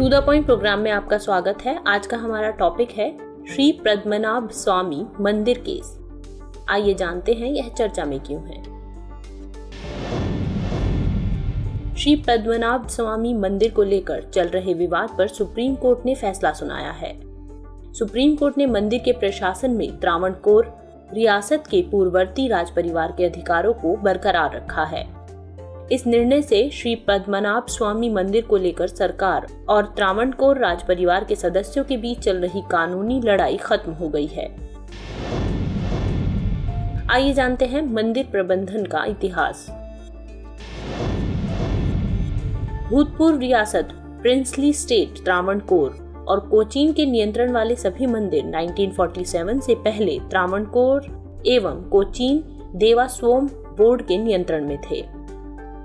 To the point programme में आपका स्वागत है। आज का हमारा टॉपिक है श्री पद्मनाभ स्वामी मंदिर केस। आइए जानते हैं यह चर्चा में क्यों है। श्री पद्मनाभ स्वामी मंदिर को लेकर चल रहे विवाद पर सुप्रीम कोर्ट ने फैसला सुनाया है। सुप्रीम कोर्ट ने मंदिर के प्रशासन में त्रावणकोर, रियासत के पूर्ववर्ती राज परिवार के अधिकारों को बरकरार रखा है। इस निर्णय से श्री पद्मनाभ स्वामी मंदिर को लेकर सरकार और त्रावणकोर राज परिवार के सदस्यों के बीच चल रही कानूनी लड़ाई खत्म हो गई है। आइए जानते हैं मंदिर प्रबंधन का इतिहास। भूतपूर्व रियासत, प्रिंसली स्टेट त्रावणकोर और कोचीन के नियंत्रण वाले सभी मंदिर 1947 से पहले त्रावणकोर एवं कोचीन देवास्वोम बोर्ड के नियंत्रण में थे।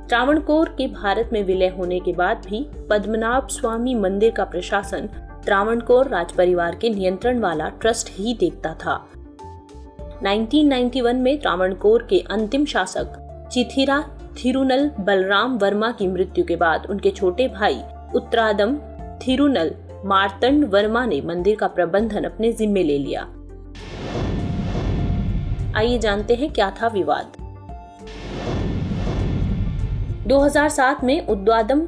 त्रावणकोर के भारत में विलय होने के बाद भी पद्मनाभ स्वामी मंदिर का प्रशासन त्रावणकोर राज परिवार के नियंत्रण वाला ट्रस्ट ही देखता था। 1991 में त्रावणकोर के अंतिम शासक चिथिरा थिरुनल बलराम वर्मा की मृत्यु के बाद उनके छोटे भाई उत्तरादम थिरुनल मार्तंड वर्मा ने मंदिर का प्रबंधन अपने जिम्मे ले लिया। आइए जानते हैं क्या था विवाद। 2007 में उद्वादम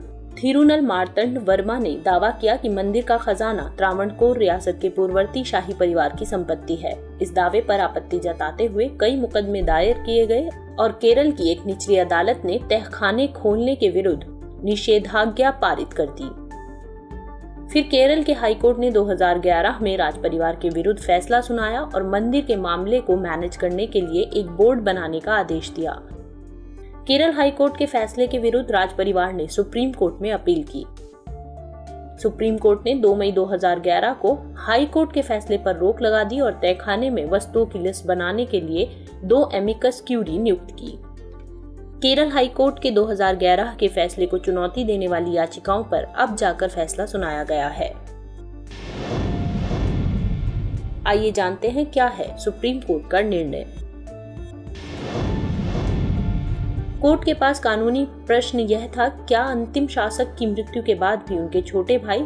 थिरुनल मार्तंड वर्मा ने दावा किया कि मंदिर का खजाना त्रावणकोर रियासत के पूर्ववर्ती शाही परिवार की संपत्ति है। इस दावे पर आपत्ति जताते हुए कई मुकदमे दायर किए गए और केरल की एक निचली अदालत ने तहखाने खोलने के विरुद्ध निषेधाज्ञा पारित कर दी। फिर केरल के हाईकोर्ट ने 2011 में राज परिवार के विरुद्ध फैसला सुनाया और मंदिर के मामले को मैनेज करने के लिए एक बोर्ड बनाने का आदेश दिया। केरल हाईकोर्ट के फैसले के विरुद्ध राज परिवार ने सुप्रीम कोर्ट में अपील की। सुप्रीम कोर्ट ने 2 मई 2011 को हाई कोर्ट के फैसले पर रोक लगा दी और तहखाने में वस्तुओं की लिस्ट बनाने के लिए दो एमिकस क्यूरी नियुक्त की। केरल हाई कोर्ट के 2011 के फैसले को चुनौती देने वाली याचिकाओं पर अब जाकर फैसला सुनाया गया है। आइए जानते हैं क्या है सुप्रीम कोर्ट का निर्णय। कोर्ट के पास कानूनी प्रश्न यह था, क्या अंतिम शासक की मृत्यु के बाद भी उनके छोटे भाई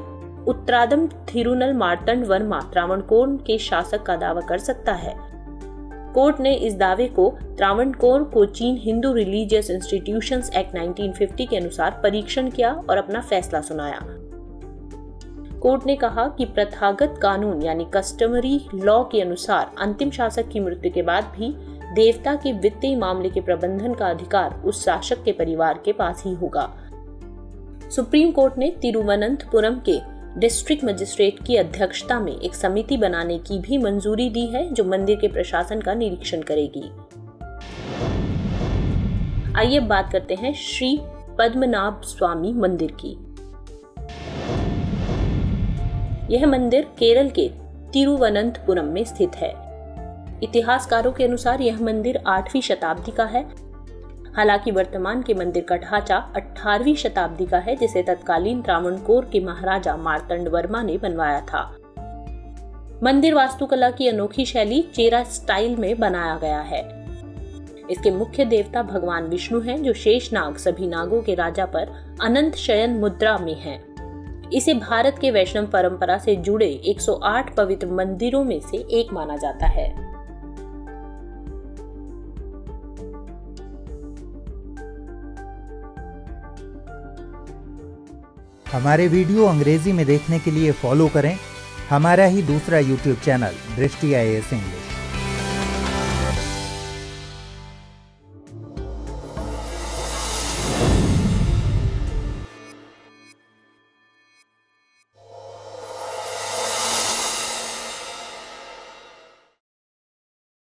उत्तरादम थिरुनल मार्तंड वर्मा त्रावणकोर के शासक का दावा कर सकता है? कोर्ट ने इस दावे को Travancore Cochin Hindu religious institutions act 1950 के अनुसार परीक्षण किया और अपना फैसला सुनाया। कोर्ट ने कहा कि प्रथागत कानून यानी कस्टमरी लॉ के अनुसार अंतिम शासक की मृत्यु के बाद भी देवता के वित्तीय मामले के प्रबंधन का अधिकार उस शासक के परिवार के पास ही होगा। सुप्रीम कोर्ट ने तिरुवनंतपुरम के डिस्ट्रिक्ट मजिस्ट्रेट की अध्यक्षता में एक समिति बनाने की भी मंजूरी दी है, जो मंदिर के प्रशासन का निरीक्षण करेगी। आइए बात करते हैं श्री पद्मनाभ स्वामी मंदिर की। यह मंदिर केरल के तिरुवनंतपुरम में स्थित है। इतिहासकारों के अनुसार यह मंदिर आठवीं शताब्दी का है। हालाँकि वर्तमान के मंदिर का ढांचा 18वीं शताब्दी का है, जिसे तत्कालीन त्रावणकोर के महाराजा मार्तंड वर्मा ने बनवाया था। मंदिर वास्तुकला की अनोखी शैली चेरा स्टाइल में बनाया गया है। इसके मुख्य देवता भगवान विष्णु हैं, जो शेष नाग, सभी नागों के राजा पर अनंत शयन मुद्रा में हैं। इसे भारत के वैष्णव परंपरा से जुड़े 108 पवित्र मंदिरों में से एक माना जाता है। हमारे वीडियो अंग्रेज़ी में देखने के लिए फॉलो करें। हमारा ही दूसरा यूट्यूब चैनल दृष्टि आई एस इंग्लिश।